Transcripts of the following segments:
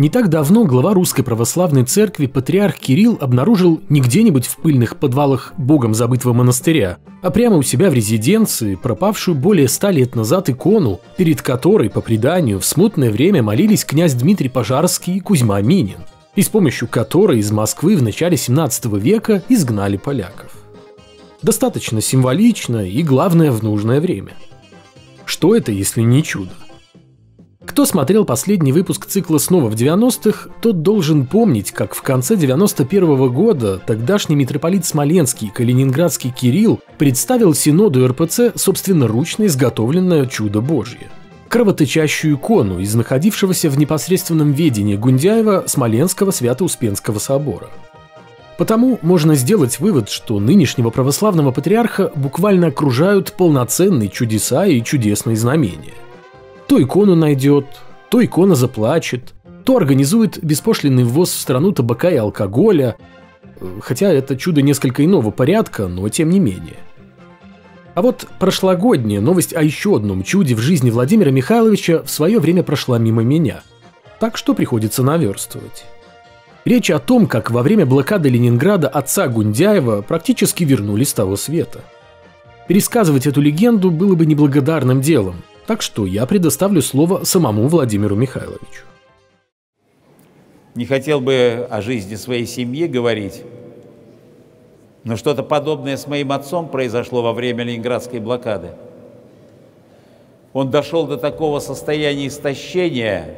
Не так давно глава Русской Православной Церкви патриарх Кирилл обнаружил не где-нибудь в пыльных подвалах богом забытого монастыря, а прямо у себя в резиденции пропавшую более ста лет назад икону, перед которой, по преданию, в смутное время молились князь Дмитрий Пожарский и Кузьма Минин, и с помощью которой из Москвы в начале 17 века изгнали поляков. Достаточно символично и, главное, в нужное время. Что это, если не чудо? Кто смотрел последний выпуск цикла «Снова в 90-х», тот должен помнить, как в конце 91 -го года тогдашний митрополит Смоленский Калининградский Кирилл представил Синоду РПЦ собственноручно изготовленное чудо Божье – кровоточащую икону из находившегося в непосредственном ведении Гундяева Смоленского Свято-Успенского собора. Потому можно сделать вывод, что нынешнего православного патриарха буквально окружают полноценные чудеса и чудесные знамения – то икону найдет, то икона заплачет, то организует беспошлинный ввоз в страну табака и алкоголя, хотя это чудо несколько иного порядка, но тем не менее. А вот прошлогодняя новость о еще одном чуде в жизни Владимира Михайловича в свое время прошла мимо меня. Так что приходится наверстывать. Речь о том, как во время блокады Ленинграда отца Гундяева практически вернули с того света. Пересказывать эту легенду было бы неблагодарным делом, так что я предоставлю слово самому Владимиру Михайловичу. Не хотел бы о жизни своей семьи говорить, но что-то подобное с моим отцом произошло во время ленинградской блокады. Он дошел до такого состояния истощения,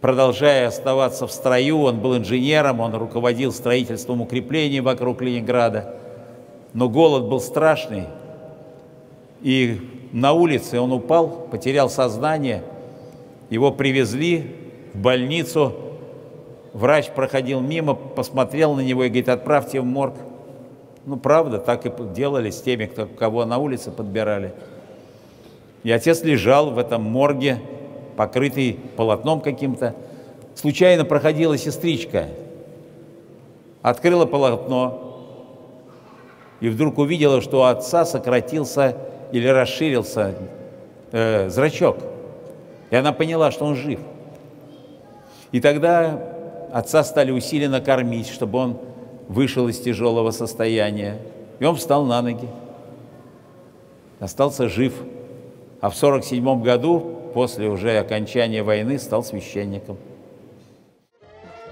продолжая оставаться в строю, он был инженером, он руководил строительством укреплений вокруг Ленинграда, но голод был страшный, и на улице он упал, потерял сознание, его привезли в больницу, врач проходил мимо, посмотрел на него и говорит, отправьте в морг. Ну, правда, так и делали с теми, кто, кого на улице подбирали. И отец лежал в этом морге, покрытый полотном каким-то. Случайно проходила сестричка, открыла полотно и вдруг увидела, что у отца сократился или расширился э, зрачок. И она поняла, что он жив. И тогда отца стали усиленно кормить, чтобы он вышел из тяжелого состояния. И он встал на ноги. Остался жив. А в 1947 году, после уже окончания войны, стал священником.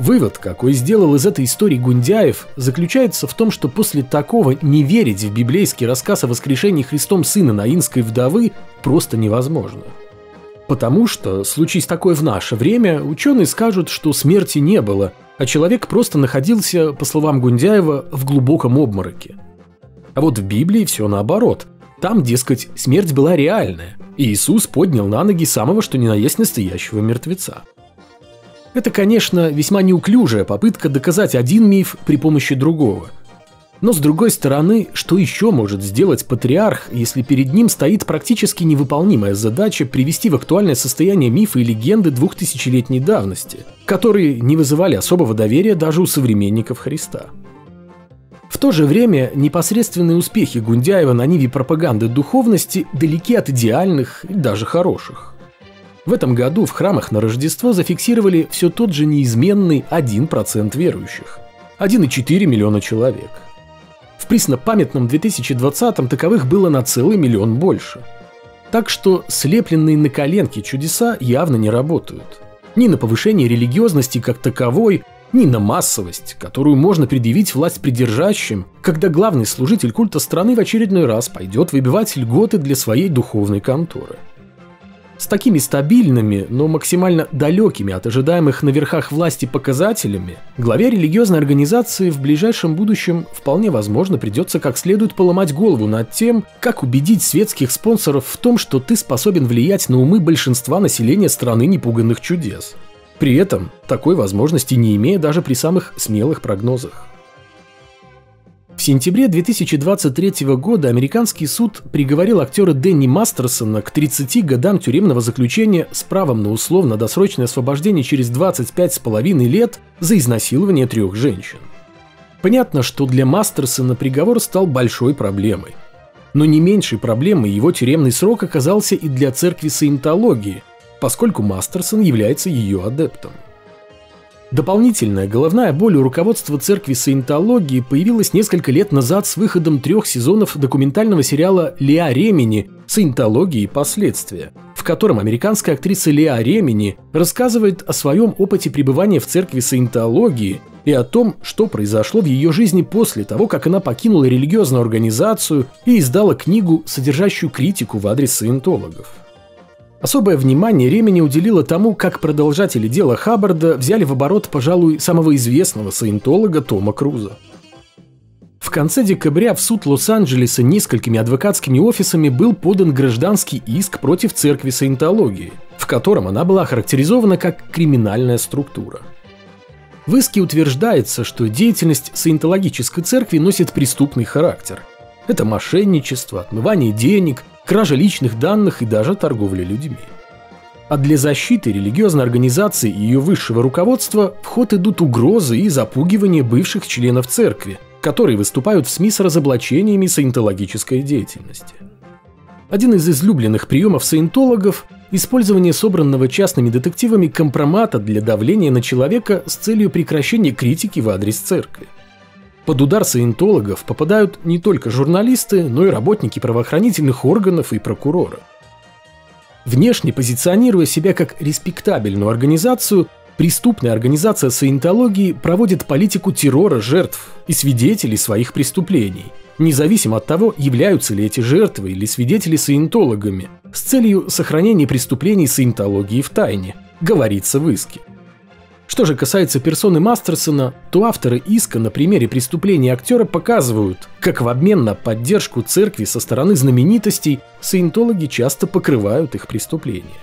Вывод, какой сделал из этой истории Гундяев, заключается в том, что после такого не верить в библейский рассказ о воскрешении Христом сына наинской вдовы просто невозможно. Потому что, случись такое в наше время, ученые скажут, что смерти не было, а человек просто находился, по словам Гундяева, в глубоком обмороке. А вот в Библии все наоборот. Там, дескать, смерть была реальная, и Иисус поднял на ноги самого что ни на есть настоящего мертвеца. Это, конечно, весьма неуклюжая попытка доказать один миф при помощи другого. Но с другой стороны, что еще может сделать патриарх, если перед ним стоит практически невыполнимая задача привести в актуальное состояние мифы и легенды двухтысячелетней давности, которые не вызывали особого доверия даже у современников Христа. В то же время непосредственные успехи Гундяева на ниве пропаганды духовности далеки от идеальных и даже хороших. В этом году в храмах на Рождество зафиксировали все тот же неизменный 1% верующих. 1,4 миллиона человек. В преснопамятном 2020-м таковых было на целый миллион больше. Так что слепленные на коленке чудеса явно не работают. Ни на повышение религиозности как таковой, ни на массовость, которую можно предъявить власть придержащим, когда главный служитель культа страны в очередной раз пойдет выбивать льготы для своей духовной конторы – с такими стабильными, но максимально далекими от ожидаемых на верхах власти показателями, главе религиозной организации в ближайшем будущем вполне возможно придется как следует поломать голову над тем, как убедить светских спонсоров в том, что ты способен влиять на умы большинства населения страны непуганных чудес. При этом такой возможности не имея даже при самых смелых прогнозах. В сентябре 2023 года американский суд приговорил актера Дэнни Мастерсона к 30 годам тюремного заключения с правом на условно-досрочное освобождение через 25,5 лет за изнасилование трех женщин. Понятно, что для Мастерсона приговор стал большой проблемой. Но не меньшей проблемой его тюремный срок оказался и для церкви саентологии, поскольку Мастерсон является ее адептом. Дополнительная головная боль у руководства церкви саентологии появилась несколько лет назад с выходом трех сезонов документального сериала «Леа Ремени. Саентология и последствия», в котором американская актриса Леа Ремени рассказывает о своем опыте пребывания в церкви саентологии и о том, что произошло в ее жизни после того, как она покинула религиозную организацию и издала книгу, содержащую критику в адрес саентологов. Особое внимание Ремени уделило тому, как продолжатели дела Хаббарда взяли в оборот, пожалуй, самого известного саентолога Тома Круза. В конце декабря в суд Лос-Анджелеса несколькими адвокатскими офисами был подан гражданский иск против церкви саентологии, в котором она была охарактеризована как криминальная структура. В иске утверждается, что деятельность саентологической церкви носит преступный характер. Это мошенничество, отмывание денег, кража личных данных и даже торговля людьми. А для защиты религиозной организации и ее высшего руководства в ход идут угрозы и запугивание бывших членов церкви, которые выступают в СМИ с разоблачениями саентологической деятельности. Один из излюбленных приемов саентологов – использование собранного частными детективами компромата для давления на человека с целью прекращения критики в адрес церкви – под удар саентологов попадают не только журналисты, но и работники правоохранительных органов и прокурора. Внешне позиционируя себя как респектабельную организацию, преступная организация саентологии проводит политику террора жертв и свидетелей своих преступлений, независимо от того, являются ли эти жертвы или свидетели саентологами, с целью сохранения преступлений саентологии в тайне, говорится в иске. Что же касается персоны Мастерсона, то авторы иска на примере преступления актера показывают, как в обмен на поддержку церкви со стороны знаменитостей саентологи часто покрывают их преступления.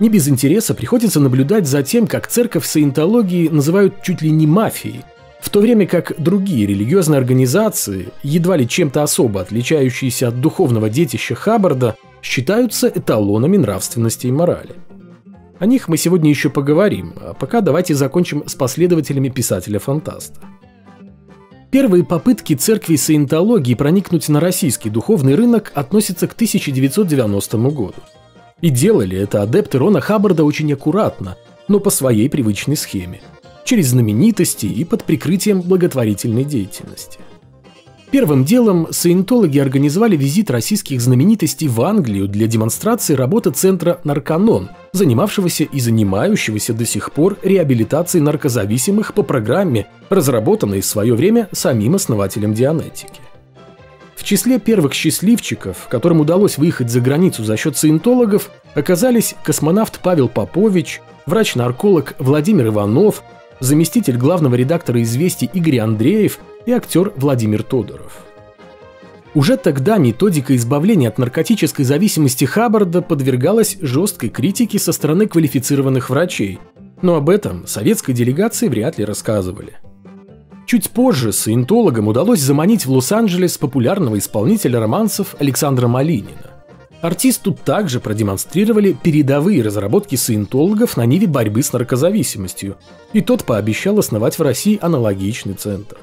Не без интереса приходится наблюдать за тем, как церковь саентологии называют чуть ли не мафией, в то время как другие религиозные организации, едва ли чем-то особо отличающиеся от духовного детища Хаббарда, считаются эталонами нравственности и морали – о них мы сегодня еще поговорим, а пока давайте закончим с последователями писателя-фантаста. Первые попытки церкви саентологии проникнуть на российский духовный рынок относятся к 1990 году. И делали это адепты Рона Хаббарда очень аккуратно, но по своей привычной схеме, через знаменитости и под прикрытием благотворительной деятельности. Первым делом саентологи организовали визит российских знаменитостей в Англию для демонстрации работы центра «Нарканон», занимавшегося и занимающегося до сих пор реабилитацией наркозависимых по программе, разработанной в свое время самим основателем Дианетики. В числе первых счастливчиков, которым удалось выехать за границу за счет саентологов, оказались космонавт Павел Попович, врач-нарколог Владимир Иванов, заместитель главного редактора «Известий» Игорь Андреев и актер Владимир Тодоров. Уже тогда методика избавления от наркотической зависимости Хаббарда подвергалась жесткой критике со стороны квалифицированных врачей, но об этом советской делегации вряд ли рассказывали. Чуть позже саентологам удалось заманить в Лос-Анджелес популярного исполнителя романсов Александра Малинина. Артисту также продемонстрировали передовые разработки саентологов на ниве борьбы с наркозависимостью, и тот пообещал основать в России аналогичный центр.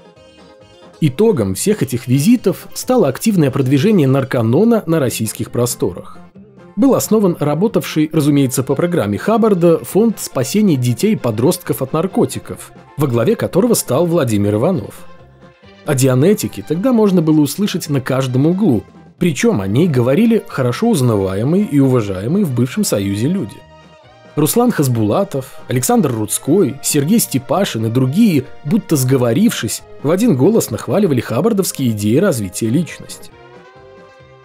Итогом всех этих визитов стало активное продвижение нарканона на российских просторах. Был основан работавший, разумеется, по программе Хаббарда фонд спасения детей и подростков от наркотиков, во главе которого стал Владимир Иванов. О дианетике тогда можно было услышать на каждом углу, причем о ней говорили хорошо узнаваемые и уважаемые в бывшем Союзе люди – Руслан Хасбулатов, Александр Рудской, Сергей Степашин и другие, будто сговорившись, в один голос нахваливали хаббардовские идеи развития личности.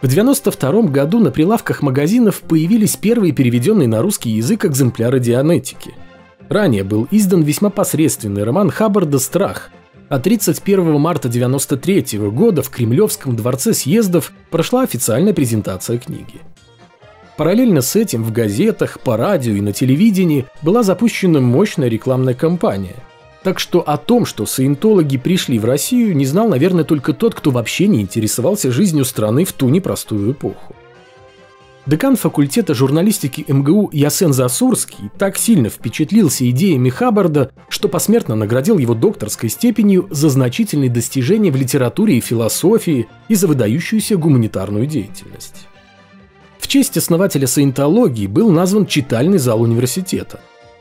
В 1992 году на прилавках магазинов появились первые переведенные на русский язык экземпляры Дианетики. Ранее был издан весьма посредственный роман Хаббарда «Страх», а 31 марта 1993 года в Кремлевском дворце съездов прошла официальная презентация книги. Параллельно с этим в газетах, по радио и на телевидении была запущена мощная рекламная кампания. Так что о том, что саентологи пришли в Россию, не знал, наверное, только тот, кто вообще не интересовался жизнью страны в ту непростую эпоху. Декан факультета журналистики МГУ Ясен Засурский так сильно впечатлился идеями Хаббарда, что посмертно наградил его докторской степенью за значительные достижения в литературе и философии и за выдающуюся гуманитарную деятельность. В честь основателя саентологии был назван читальный зал университета.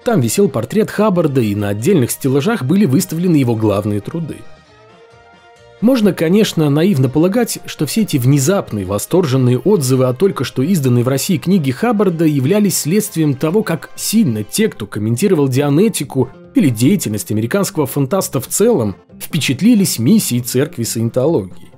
Там висел портрет Хаббарда, и на отдельных стеллажах были выставлены его главные труды. Можно, конечно, наивно полагать, что все эти внезапные восторженные отзывы о только что изданной в России книге Хаббарда являлись следствием того, как сильно те, кто комментировал дианетику или деятельность американского фантаста в целом, впечатлились миссией церкви саентологии.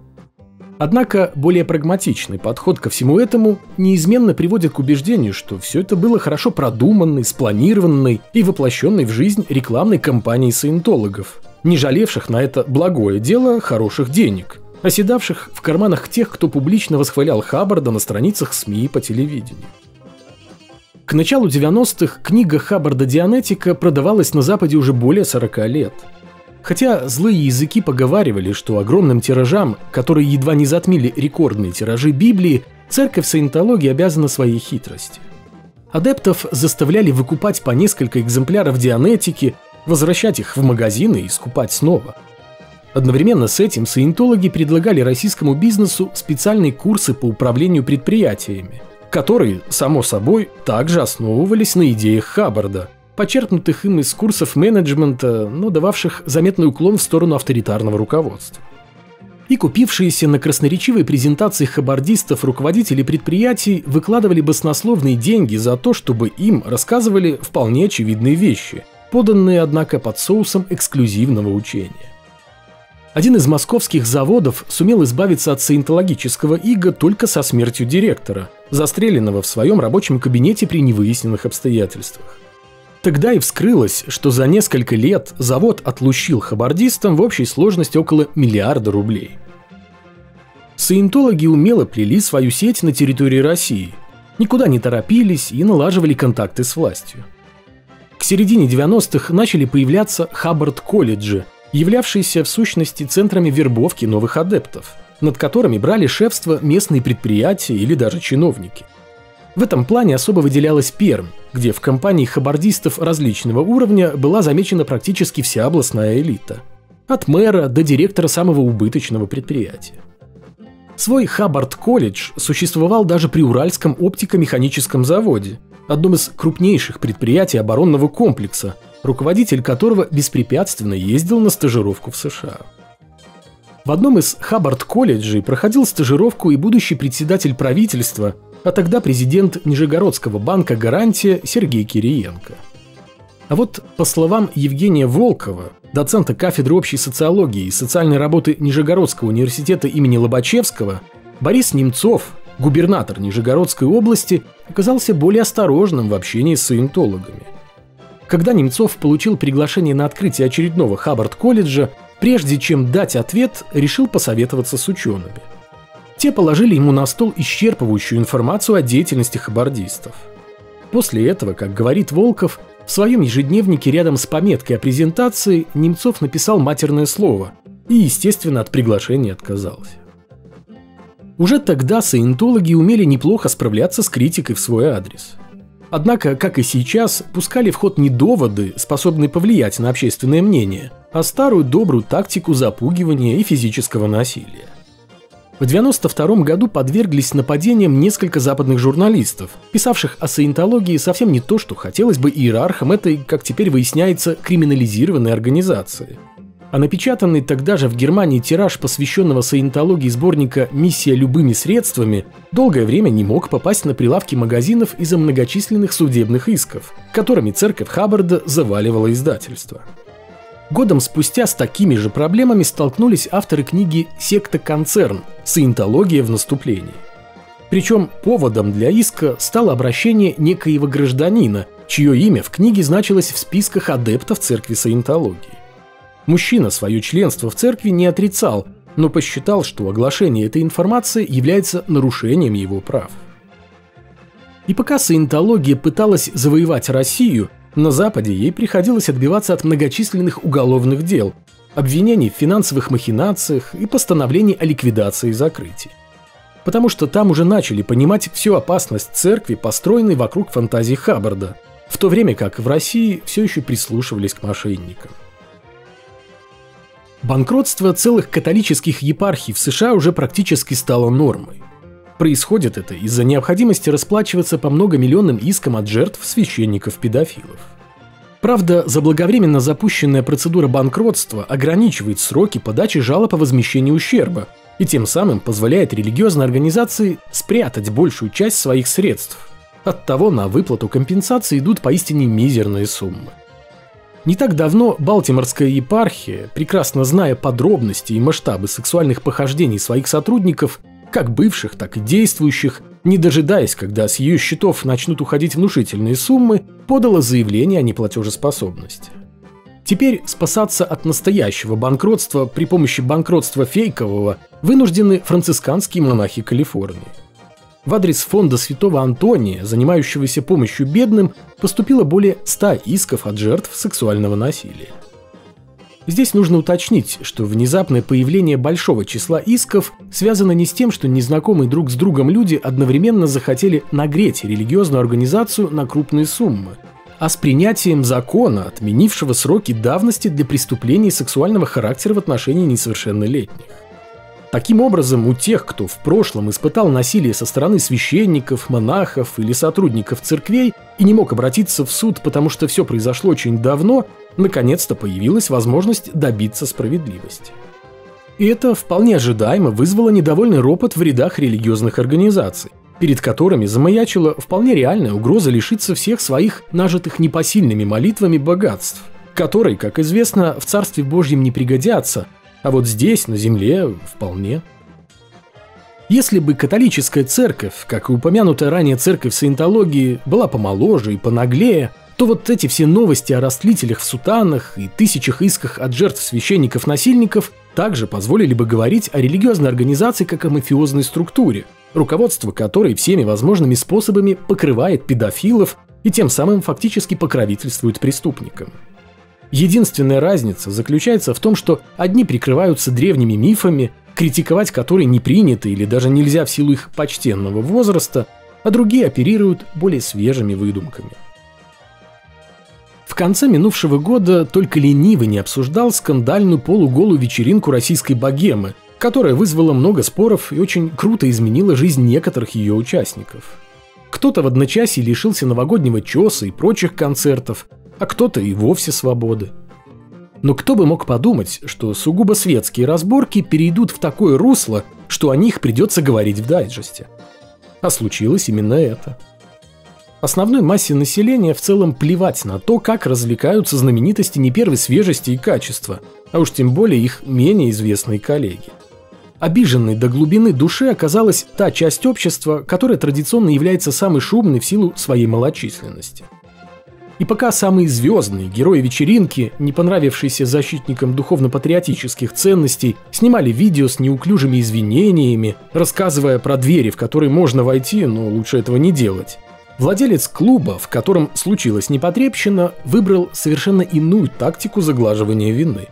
Однако более прагматичный подход ко всему этому неизменно приводит к убеждению, что все это было хорошо продуманной, спланированной и воплощенной в жизнь рекламной кампанией саентологов, не жалевших на это благое дело хороших денег, оседавших в карманах тех, кто публично восхвалял Хаббарда на страницах СМИ и по телевидению. К началу 90-х книга Хаббарда «Дианетика» продавалась на Западе уже более 40 лет. Хотя злые языки поговаривали, что огромным тиражам, которые едва не затмили рекордные тиражи Библии, церковь саентологии обязана своей хитрости. Адептов заставляли выкупать по несколько экземпляров Дианетики, возвращать их в магазины и скупать снова. Одновременно с этим саентологи предлагали российскому бизнесу специальные курсы по управлению предприятиями, которые, само собой, также основывались на идеях Хаббарда, почерпнутых им из курсов менеджмента, но дававших заметный уклон в сторону авторитарного руководства. И купившиеся на красноречивой презентации хабардистов руководители предприятий выкладывали баснословные деньги за то, чтобы им рассказывали вполне очевидные вещи – поданные, однако, под соусом эксклюзивного учения. Один из московских заводов сумел избавиться от саентологического ига только со смертью директора, застреленного в своем рабочем кабинете при невыясненных обстоятельствах. Тогда и вскрылось, что за несколько лет завод отлущил хабардистам в общей сложности около миллиарда рублей. Саентологи умело плели свою сеть на территории России, никуда не торопились и налаживали контакты с властью – к середине 90-х начали появляться Хаббард-колледжи, являвшиеся в сущности центрами вербовки новых адептов, над которыми брали шефство местные предприятия или даже чиновники. В этом плане особо выделялась Пермь, где в компании хабардистов различного уровня была замечена практически вся областная элита. От мэра до директора самого убыточного предприятия. Свой Хаббард-колледж существовал даже при Уральском оптико-механическом заводе, одном из крупнейших предприятий оборонного комплекса, руководитель которого беспрепятственно ездил на стажировку в США. В одном из Хаббард-колледжей проходил стажировку и будущий председатель правительства, а тогда президент Нижегородского банка «Гарантия» Сергей Кириенко. А вот, по словам Евгения Волкова, доцента кафедры общей социологии и социальной работы Нижегородского университета имени Лобачевского, Борис Немцов, губернатор Нижегородской области оказался более осторожным в общении с саентологами. Когда Немцов получил приглашение на открытие очередного Хаббард-колледжа, прежде чем дать ответ, решил посоветоваться с учеными. Те положили ему на стол исчерпывающую информацию о деятельности хаббардистов. После этого, как говорит Волков, в своем ежедневнике рядом с пометкой о презентации Немцов написал матерное слово и, естественно, от приглашения отказался. Уже тогда саентологи умели неплохо справляться с критикой в свой адрес. Однако, как и сейчас, пускали в ход не доводы, способные повлиять на общественное мнение, а старую добрую тактику запугивания и физического насилия. В 1992 году подверглись нападениям несколько западных журналистов, писавших о саентологии совсем не то, что хотелось бы иерархам этой, как теперь выясняется, криминализированной организации – а напечатанный тогда же в Германии тираж посвященного саентологии сборника «Миссия любыми средствами» долгое время не мог попасть на прилавки магазинов из-за многочисленных судебных исков, которыми церковь Хаббарда заваливала издательство. Годом спустя с такими же проблемами столкнулись авторы книги «Секта Концерн. Саентология в наступлении». Причем поводом для иска стало обращение некоего гражданина, чье имя в книге значилось в списках адептов церкви саентологии. Мужчина свое членство в церкви не отрицал, но посчитал, что оглашение этой информации является нарушением его прав. И пока саентология пыталась завоевать Россию, на Западе ей приходилось отбиваться от многочисленных уголовных дел, обвинений в финансовых махинациях и постановлений о ликвидации и закрытии. Потому что там уже начали понимать всю опасность церкви, построенной вокруг фантазии Хаббарда, в то время как в России все еще прислушивались к мошенникам. Банкротство целых католических епархий в США уже практически стало нормой. Происходит это из-за необходимости расплачиваться по многомиллионным искам от жертв священников-педофилов. Правда, заблаговременно запущенная процедура банкротства ограничивает сроки подачи жалоб о возмещении ущерба и тем самым позволяет религиозной организации спрятать большую часть своих средств. Оттого на выплату компенсации идут поистине мизерные суммы. Не так давно Балтиморская епархия, прекрасно зная подробности и масштабы сексуальных похождений своих сотрудников, как бывших, так и действующих, не дожидаясь, когда с ее счетов начнут уходить внушительные суммы, подала заявление о неплатежеспособности. Теперь спасаться от настоящего банкротства при помощи банкротства фейкового вынуждены францисканские монахи Калифорнии. В адрес фонда Святого Антония, занимающегося помощью бедным, поступило более 100 исков от жертв сексуального насилия. Здесь нужно уточнить, что внезапное появление большого числа исков связано не с тем, что незнакомые друг с другом люди одновременно захотели нагреть религиозную организацию на крупные суммы, а с принятием закона, отменившего сроки давности для преступлений сексуального характера в отношении несовершеннолетних. Таким образом, у тех, кто в прошлом испытал насилие со стороны священников, монахов или сотрудников церквей и не мог обратиться в суд, потому что все произошло очень давно, наконец-то появилась возможность добиться справедливости. И это вполне ожидаемо вызвало недовольный ропот в рядах религиозных организаций, перед которыми замаячила вполне реальная угроза лишиться всех своих нажитых непосильными молитвами богатств, которые, как известно, в Царстве Божьем не пригодятся – а вот здесь, на земле, вполне. Если бы католическая церковь, как и упомянутая ранее церковь саентологии, была помоложе и понаглее, то вот эти все новости о растлителях в сутанах и тысячах исках от жертв священников-насильников также позволили бы говорить о религиозной организации как о мафиозной структуре, руководство которой всеми возможными способами покрывает педофилов и тем самым фактически покровительствует преступникам. Единственная разница заключается в том, что одни прикрываются древними мифами, критиковать которые не принято или даже нельзя в силу их почтенного возраста, а другие оперируют более свежими выдумками. Конце минувшего года только ленивый не обсуждал скандальную полуголую вечеринку российской богемы, которая вызвала много споров и очень круто изменила жизнь некоторых ее участников. Кто-то в одночасье лишился новогоднего чеса и прочих концертов, а кто-то и вовсе свободы. Но кто бы мог подумать, что сугубо светские разборки перейдут в такое русло, что о них придется говорить в дайджесте. А случилось именно это. Основной массе населения в целом плевать на то, как развлекаются знаменитости не первой свежести и качества, а уж тем более их менее известные коллеги. Обиженной до глубины души оказалась та часть общества, которая традиционно является самой шумной в силу своей малочисленности – и пока самые звездные герои вечеринки, не понравившиеся защитникам духовно-патриотических ценностей, снимали видео с неуклюжими извинениями, рассказывая про двери, в которые можно войти, но лучше этого не делать. Владелец клуба, в котором случилась непотребщина, выбрал совершенно иную тактику заглаживания вины.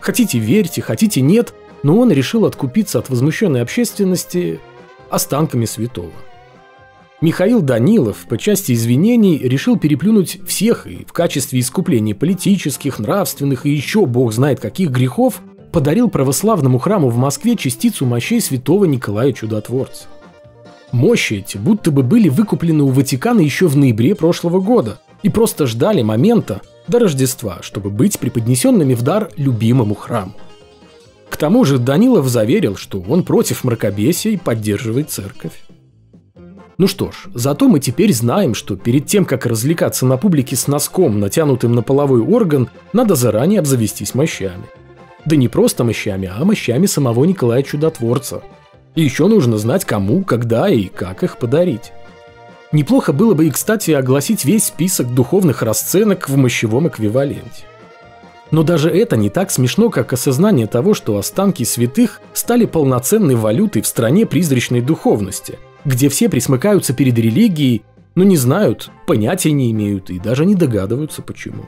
Хотите верьте, хотите нет, но он решил откупиться от возмущенной общественности останками святого. Михаил Данилов по части извинений решил переплюнуть всех и в качестве искупления политических, нравственных и еще бог знает каких грехов подарил православному храму в Москве частицу мощей святого Николая Чудотворца. Мощи эти будто бы были выкуплены у Ватикана еще в ноябре прошлого года и просто ждали момента до Рождества, чтобы быть преподнесенными в дар любимому храму. К тому же Данилов заверил, что он против мракобесия и поддерживает церковь. Ну что ж, зато мы теперь знаем, что перед тем, как развлекаться на публике с носком, натянутым на половой орган, надо заранее обзавестись мощами. Да не просто мощами, а мощами самого Николая Чудотворца. И еще нужно знать, кому, когда и как их подарить. Неплохо было бы и, кстати, огласить весь список духовных расценок в мощевом эквиваленте. Но даже это не так смешно, как осознание того, что останки святых стали полноценной валютой в стране призрачной духовности – где все присмыкаются перед религией, но не знают, понятия не имеют и даже не догадываются почему.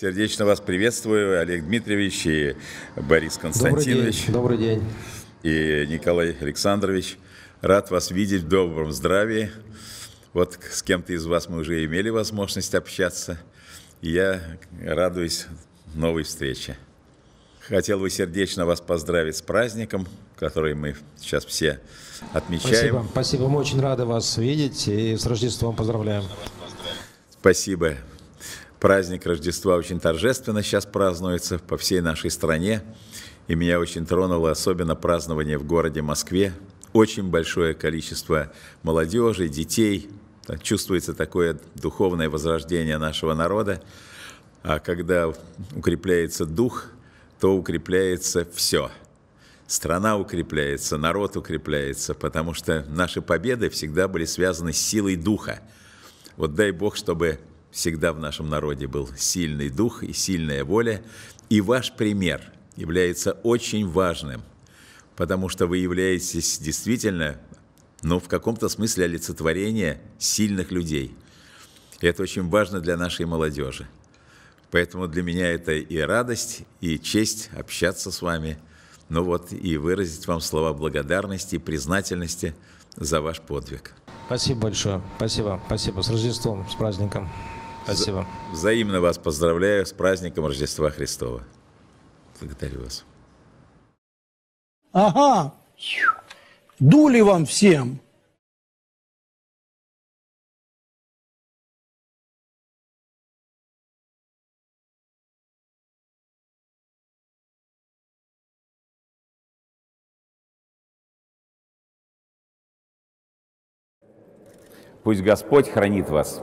Сердечно вас приветствую, Олег Дмитриевич и Борис Константинович. Добрый день. Добрый день. И Николай Александрович. Рад вас видеть в добром здравии. Вот с кем-то из вас мы уже имели возможность общаться. И я радуюсь новой встрече. Хотел бы сердечно вас поздравить с праздником, который мы сейчас все отмечаем. Спасибо, спасибо. Мы очень рады вас видеть и с Рождеством поздравляем. Спасибо. Праздник Рождества очень торжественно сейчас празднуется по всей нашей стране. И меня очень тронуло особенно празднование в городе Москве. Очень большое количество молодежи, детей. Чувствуется такое духовное возрождение нашего народа. А когда укрепляется дух – то укрепляется все. Страна укрепляется, народ укрепляется, потому что наши победы всегда были связаны с силой духа. Вот дай Бог, чтобы всегда в нашем народе был сильный дух и сильная воля. И ваш пример является очень важным, потому что вы являетесь действительно, ну, в каком-то смысле олицетворение сильных людей. И это очень важно для нашей молодежи. Поэтому для меня это и радость, и честь общаться с вами, ну вот и выразить вам слова благодарности и признательности за ваш подвиг. Спасибо большое. Спасибо. Спасибо. С Рождеством, с праздником. Спасибо. Взаимно вас поздравляю с праздником Рождества Христова. Благодарю вас. Ага. Дули вам всем. Пусть Господь хранит вас.